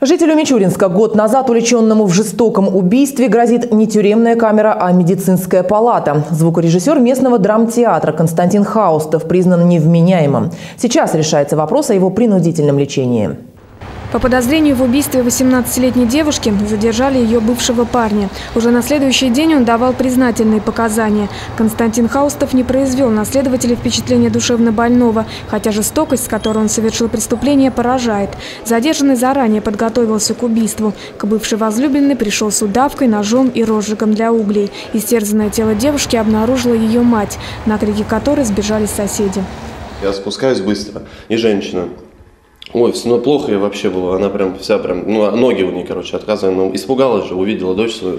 Жителю Мичуринска год назад уличенному в жестоком убийстве грозит не тюремная камера, а медицинская палата. Звукорежиссер местного драмтеатра Константин Хаустов признан невменяемым. Сейчас решается вопрос о его принудительном лечении. По подозрению в убийстве 18-летней девушки задержали ее бывшего парня. Уже на следующий день он давал признательные показания. Константин Хаустов не произвел на следователя впечатление душевно больного, хотя жестокость, с которой он совершил преступление, поражает. Задержанный заранее подготовился к убийству. К бывшей возлюбленной пришел с удавкой, ножом и розжигом для углей. Истерзанное тело девушки обнаружила ее мать, на крики которой сбежали соседи. Я спускаюсь быстро, и женщина Ой, все ну, плохо ей вообще было, она прям вся прям, ну, а ноги у нее, короче, отказывали, ну, испугалась же, увидела дочь свою.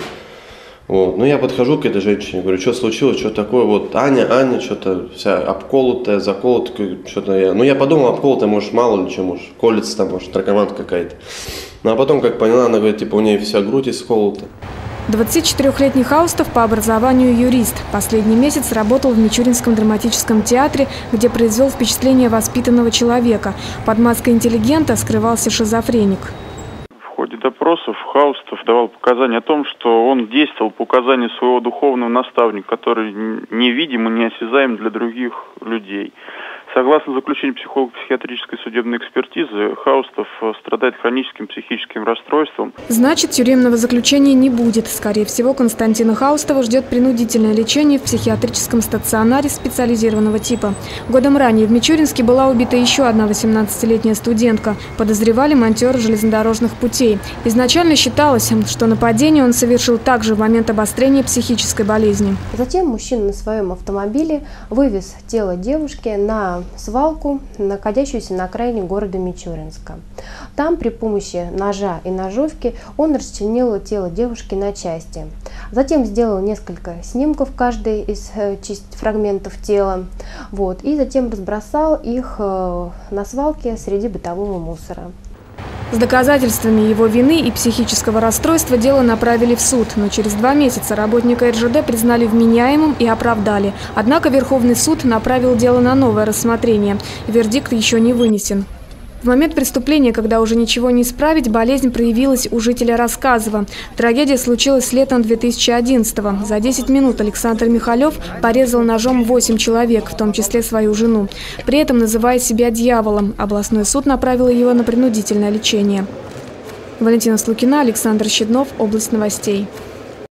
Вот. Ну, я подхожу к этой женщине, говорю, что случилось, что такое, вот, Аня, Аня, что-то вся обколотая, заколотая, что-то я, ну, я подумал, обколотая, может, мало ли что, может, колется там, может, наркоманка какая-то. Ну, а потом, как поняла, она говорит, типа, у нее вся грудь исколота. 24-летний Хаустов по образованию юрист. Последний месяц работал в Мичуринском драматическом театре, где произвел впечатление воспитанного человека. Под маской интеллигента скрывался шизофреник. В ходе допросов Хаустов давал показания о том, что он действовал по указанию своего духовного наставника, который невидим и неосязаем для других людей. Согласно заключению психолого-психиатрической судебной экспертизы, Хаустов э, страдает хроническим психическим расстройством. Значит, тюремного заключения не будет. Скорее всего, Константина Хаустова ждет принудительное лечение в психиатрическом стационаре специализированного типа. Годом ранее в Мичуринске была убита еще одна 18-летняя студентка. Подозревали монтера железнодорожных путей. Изначально считалось, что нападение он совершил также в момент обострения психической болезни. Затем мужчина на своем автомобиле вывез тело девушки на свалку, находящуюся на окраине города Мичуринска. Там при помощи ножа и ножовки он расчленил тело девушки на части. Затем сделал несколько снимков каждой из э, фрагментов тела. Вот, и затем разбросал их э, на свалке среди бытового мусора. С доказательствами его вины и психического расстройства дело направили в суд, но через два месяца работника РЖД признали вменяемым и оправдали. Однако Верховный суд направил дело на новое рассмотрение. Вердикт еще не вынесен. В момент преступления, когда уже ничего не исправить, болезнь проявилась у жителя Рассказова. Трагедия случилась летом 2011-го. За 10 минут Александр Михалев порезал ножом 8 человек, в том числе свою жену. При этом называя себя дьяволом. Областной суд направил его на принудительное лечение. Валентина Слукина, Александр Щеднов, Область новостей.